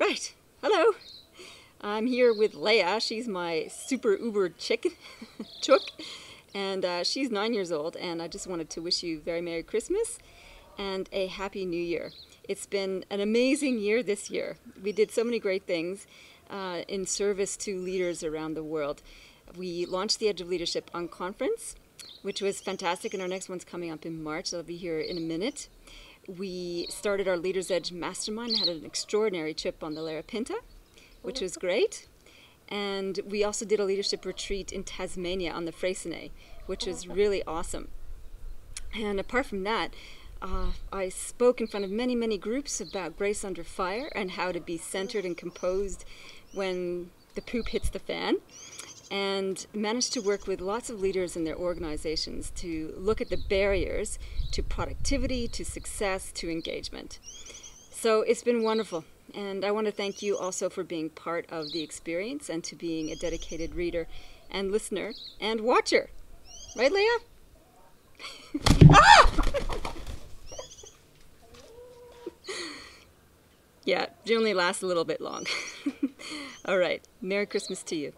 Right. Hello. I'm here with Leia. She's my super uber chick, chook, and uh, she's nine years old. And I just wanted to wish you very Merry Christmas and a Happy New Year. It's been an amazing year this year. We did so many great things uh, in service to leaders around the world. We launched the Edge of Leadership on conference, which was fantastic, and our next one's coming up in March. I'll be here in a minute we started our Leaders Edge Mastermind, had an extraordinary trip on the Larapinta, which was great. And we also did a leadership retreat in Tasmania on the Freycinet, which was really awesome. And apart from that, uh, I spoke in front of many, many groups about grace under fire and how to be centered and composed when the poop hits the fan and managed to work with lots of leaders in their organizations to look at the barriers to productivity, to success, to engagement. So it's been wonderful. And I want to thank you also for being part of the experience and to being a dedicated reader and listener and watcher. Right, Leah? ah! yeah, only lasts a little bit long. All right. Merry Christmas to you.